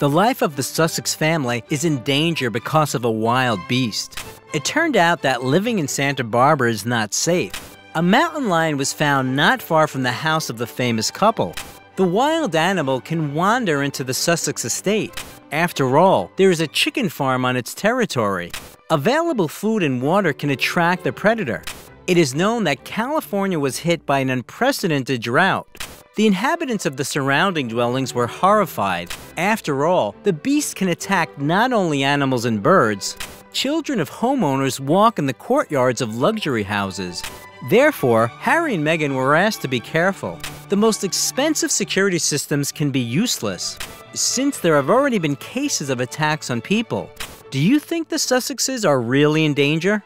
The life of the Sussex family is in danger because of a wild beast. It turned out that living in Santa Barbara is not safe. A mountain lion was found not far from the house of the famous couple. The wild animal can wander into the Sussex estate. After all, there is a chicken farm on its territory. Available food and water can attract the predator. It is known that California was hit by an unprecedented drought. The inhabitants of the surrounding dwellings were horrified. After all, the beast can attack not only animals and birds, children of homeowners walk in the courtyards of luxury houses. Therefore, Harry and Meghan were asked to be careful. The most expensive security systems can be useless, since there have already been cases of attacks on people. Do you think the Sussexes are really in danger?